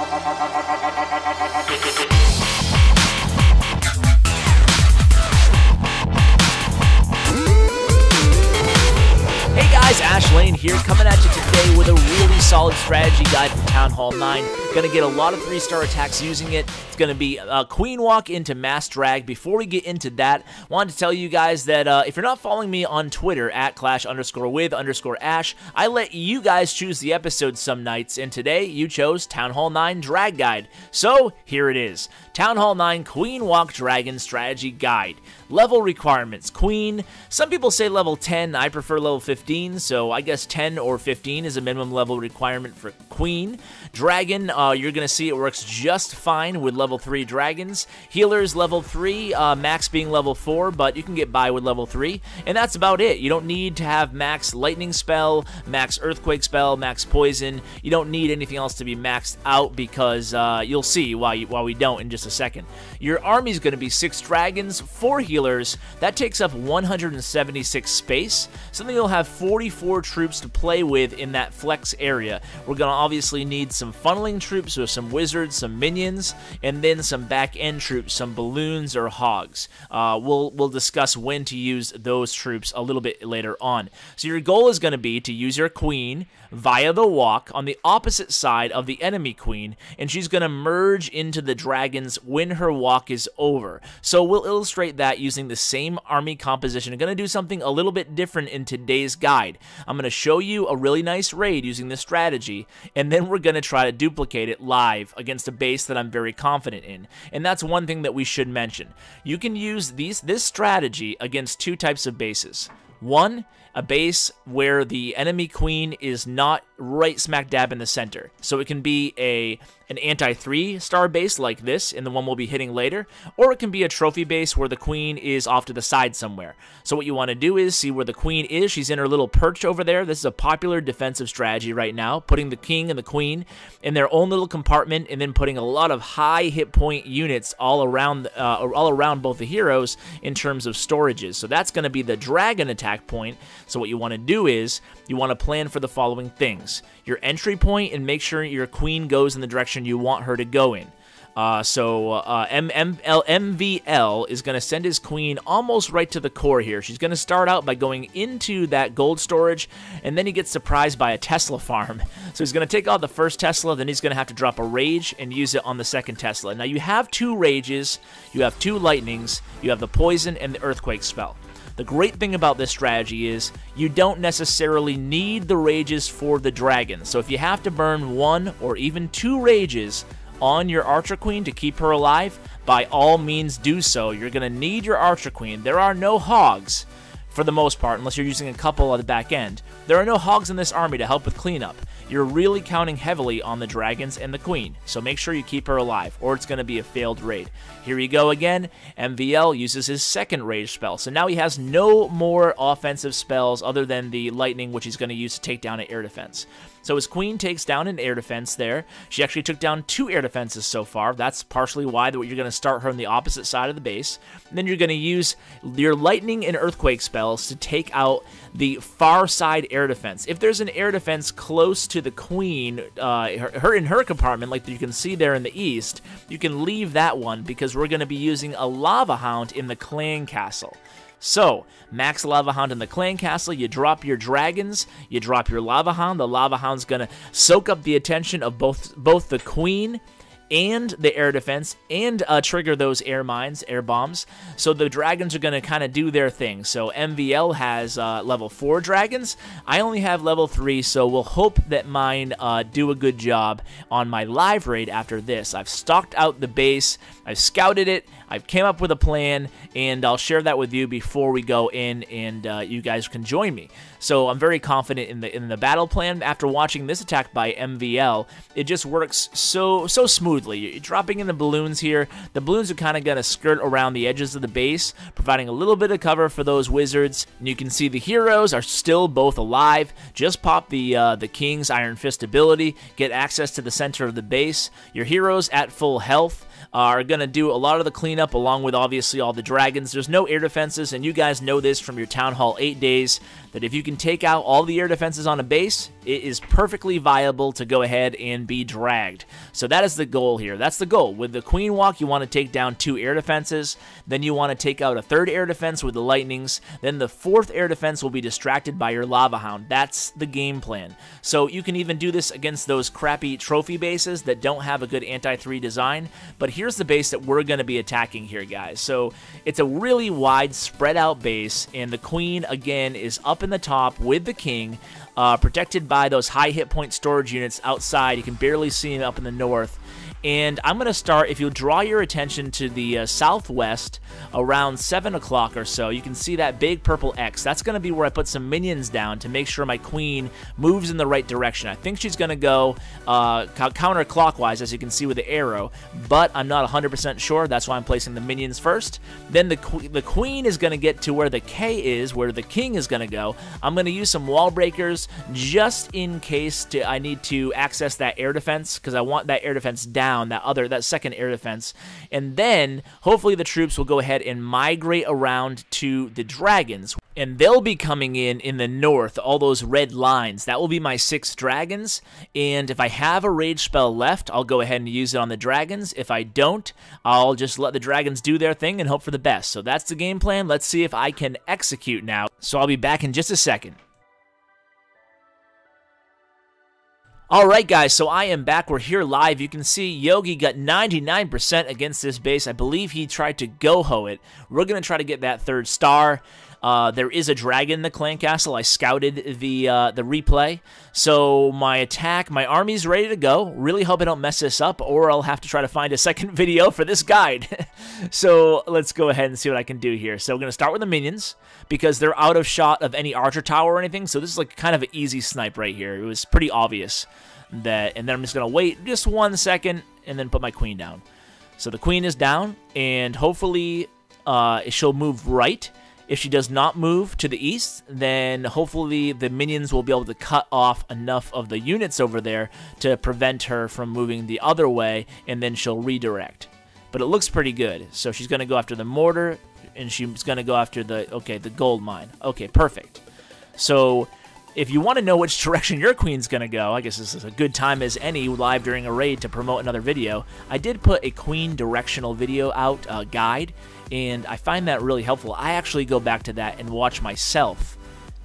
Hey guys, Ash Lane here, coming at you today with a really solid strategy guide from Town Hall 9. Gonna get a lot of 3-star attacks using it. It's gonna be a Queen Walk into Mass Drag. Before we get into that, wanted to tell you guys that uh, if you're not following me on Twitter, at Clash underscore with underscore Ash, I let you guys choose the episode some nights, and today you chose Town Hall 9 Drag Guide. So, here it is. Town Hall 9 Queen Walk Dragon Strategy Guide. Level requirements. Queen. Some people say level 10. I prefer level 15, so I guess 10 or 15 is a minimum level requirement for Queen. Dragon, uh, you're going to see it works just fine with level 3 dragons. Healers, level 3, uh, max being level 4, but you can get by with level 3. And that's about it. You don't need to have max lightning spell, max earthquake spell, max poison. You don't need anything else to be maxed out because uh, you'll see why, why we don't in just a second. Your army is going to be 6 dragons, 4 healers. That takes up 176 space. Something you'll have 44 troops to play with in that flex area. We're going to obviously need some funneling troops with some wizards, some minions, and then some back end troops, some balloons or hogs. Uh, we'll we'll discuss when to use those troops a little bit later on. So your goal is going to be to use your queen via the walk on the opposite side of the enemy queen, and she's going to merge into the dragons when her walk is over. So we'll illustrate that using the same army composition. I'm going to do something a little bit different in today's guide. I'm going to show you a really nice raid using this strategy, and then we're going to try to duplicate it live against a base that I'm very confident in. And that's one thing that we should mention. You can use these this strategy against two types of bases. One, a base where the enemy queen is not right smack dab in the center. So it can be a an anti three star base like this, and the one we'll be hitting later, or it can be a trophy base where the queen is off to the side somewhere. So what you want to do is see where the queen is. She's in her little perch over there. This is a popular defensive strategy right now, putting the king and the queen in their own little compartment, and then putting a lot of high hit point units all around uh, all around both the heroes in terms of storages. So that's going to be the dragon attack point. So what you want to do is you want to plan for the following things your entry point and make sure your queen goes in the direction you want her to go in. Uh, so uh, MML, MVL is going to send his queen almost right to the core here. She's going to start out by going into that gold storage, and then he gets surprised by a Tesla farm. So he's going to take out the first Tesla, then he's going to have to drop a Rage and use it on the second Tesla. Now you have two Rages, you have two Lightnings, you have the Poison and the Earthquake spell. The great thing about this strategy is you don't necessarily need the rages for the dragon. So if you have to burn one or even two rages on your Archer Queen to keep her alive, by all means do so. You're going to need your Archer Queen. There are no hogs for the most part, unless you're using a couple at the back end. There are no hogs in this army to help with cleanup. You're really counting heavily on the dragons and the queen, so make sure you keep her alive, or it's going to be a failed raid. Here you go again. MVL uses his second rage spell, so now he has no more offensive spells other than the lightning, which he's going to use to take down an air defense. So his queen takes down an air defense there. She actually took down two air defenses so far. That's partially why you're going to start her on the opposite side of the base. And then you're going to use your lightning and earthquake spells to take out the far side air defense. If there's an air defense close to the queen, uh, her, her in her compartment, like you can see there in the east, you can leave that one because we're going to be using a lava hound in the clan castle. So, max Lava Hound in the Clan Castle, you drop your dragons, you drop your Lava Hound. The Lava Hound's going to soak up the attention of both both the Queen and the air defense and uh, trigger those air mines, air bombs. So the dragons are going to kind of do their thing. So MVL has uh, level 4 dragons. I only have level 3, so we'll hope that mine uh, do a good job on my live raid after this. I've stocked out the base, I've scouted it, I've came up with a plan, and I'll share that with you before we go in, and uh, you guys can join me. So I'm very confident in the in the battle plan. After watching this attack by MVL, it just works so so smoothly. You're dropping in the balloons here. The balloons are kind of gonna skirt around the edges of the base, providing a little bit of cover for those wizards. And you can see the heroes are still both alive. Just pop the uh, the King's Iron Fist ability, get access to the center of the base. Your heroes at full health are going to do a lot of the cleanup along with obviously all the dragons. There's no air defenses, and you guys know this from your Town Hall 8 days, that if you can take out all the air defenses on a base, it is perfectly viable to go ahead and be dragged. So that is the goal here. That's the goal. With the Queen Walk, you want to take down two air defenses. Then you want to take out a third air defense with the Lightnings. Then the fourth air defense will be distracted by your Lava Hound. That's the game plan. So you can even do this against those crappy trophy bases that don't have a good anti-3 design. But here's the base that we're going to be attacking here, guys. So it's a really wide, spread out base, and the Queen, again, is up in the top with the King uh, protected by those high hit point storage units outside. You can barely see them up in the north. And I'm going to start, if you draw your attention to the uh, southwest around 7 o'clock or so, you can see that big purple X. That's going to be where I put some minions down to make sure my queen moves in the right direction. I think she's going to go uh, counterclockwise, as you can see with the arrow, but I'm not 100% sure. That's why I'm placing the minions first. Then the, the queen is going to get to where the K is, where the king is going to go. I'm going to use some wall breakers just in case to, I need to access that air defense, because I want that air defense down down that other that second air defense. And then hopefully the troops will go ahead and migrate around to the dragons. And they'll be coming in in the north all those red lines. That will be my six dragons. And if i have a rage spell left i'll go ahead and use it on the dragons. If i don't i'll just let the dragons do their thing and hope for the best. So that's the game plan. Let's see if i can execute now. So i'll be back in just a second Alright guys, so I am back. We're here live. You can see Yogi got 99% against this base. I believe he tried to go-ho it. We're going to try to get that third star. Uh, there is a dragon in the clan castle. I scouted the uh, the replay. So my attack, my army's ready to go. Really hope I don't mess this up or I'll have to try to find a second video for this guide. so let's go ahead and see what I can do here. So we're going to start with the minions because they're out of shot of any archer tower or anything. So this is like kind of an easy snipe right here. It was pretty obvious that, and then I'm just going to wait just one second and then put my queen down. So the queen is down and hopefully uh, she'll move right if she does not move to the east, then hopefully the minions will be able to cut off enough of the units over there to prevent her from moving the other way, and then she'll redirect. But it looks pretty good. So she's going to go after the mortar, and she's going to go after the, okay, the gold mine. Okay, perfect. So if you want to know which direction your queen's going to go, I guess this is a good time as any live during a raid to promote another video. I did put a queen directional video out, uh, guide, and I find that really helpful. I actually go back to that and watch myself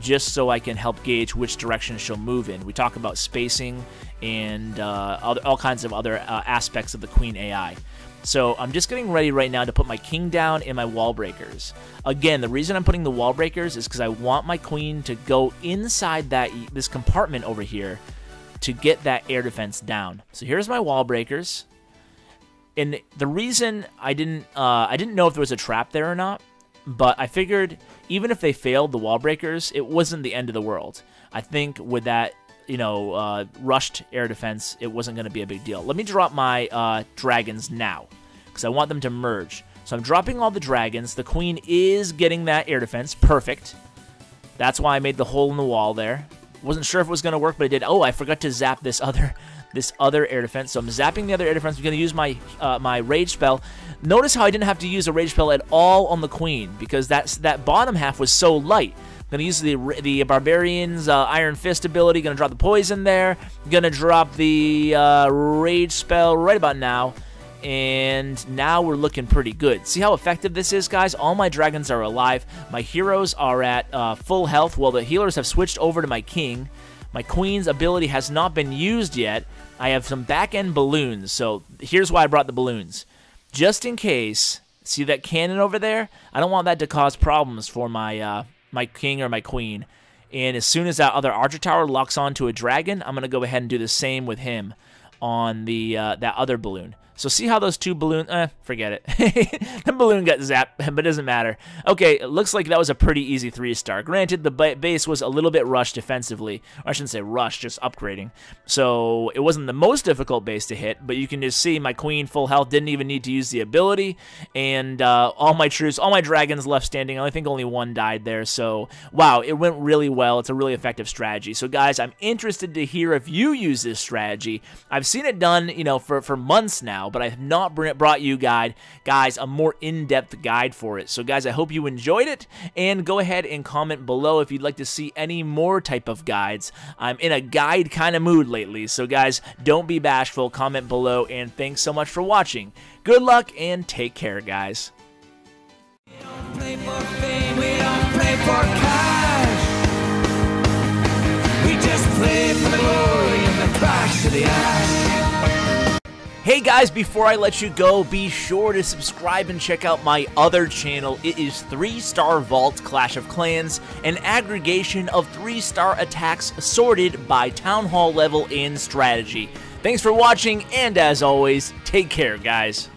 just so I can help gauge which direction she'll move in. We talk about spacing and uh, all, all, kinds of other uh, aspects of the Queen AI. So I'm just getting ready right now to put my king down and my wall breakers. Again, the reason I'm putting the wall breakers is because I want my queen to go inside that this compartment over here to get that air defense down. So here's my wall breakers and the reason I didn't uh, I didn't know if there was a trap there or not, but I figured even if they failed the wall breakers, it wasn't the end of the world. I think with that you know uh, rushed air defense, it wasn't going to be a big deal. Let me drop my uh, dragons now because I want them to merge. So I'm dropping all the dragons. The queen is getting that air defense. Perfect. That's why I made the hole in the wall there. Wasn't sure if it was going to work, but it did. Oh, I forgot to zap this other this other air defense. So I'm zapping the other air defense. I'm going to use my uh, my rage spell. Notice how I didn't have to use a rage spell at all on the queen because that's that bottom half was so light. Gonna use the the barbarian's uh, iron fist ability. Gonna drop the poison there. Gonna drop the uh, rage spell right about now. And now we're looking pretty good. See how effective this is, guys? All my dragons are alive. My heroes are at uh, full health, while the healers have switched over to my king. My queen's ability has not been used yet. I have some back-end balloons, so here's why I brought the balloons. Just in case, see that cannon over there? I don't want that to cause problems for my, uh, my king or my queen. And as soon as that other archer tower locks onto a dragon, I'm going to go ahead and do the same with him on the uh, that other balloon. So see how those two balloons, eh, forget it. the balloon got zapped, but it doesn't matter. Okay, it looks like that was a pretty easy three star. Granted, the base was a little bit rushed defensively. Or I shouldn't say rushed, just upgrading. So it wasn't the most difficult base to hit, but you can just see my queen full health didn't even need to use the ability. And uh, all my troops, all my dragons left standing. I think only one died there. So wow, it went really well. It's a really effective strategy. So guys, I'm interested to hear if you use this strategy. I've seen it done, you know, for, for months now now, but I have not brought you guide, guys, a more in-depth guide for it. So guys, I hope you enjoyed it, and go ahead and comment below if you'd like to see any more type of guides. I'm in a guide kind of mood lately, so guys, don't be bashful, comment below, and thanks so much for watching. Good luck, and take care, guys. Hey guys, before I let you go, be sure to subscribe and check out my other channel. It is 3-Star Vault Clash of Clans, an aggregation of 3-star attacks sorted by Town Hall level and strategy. Thanks for watching, and as always, take care, guys.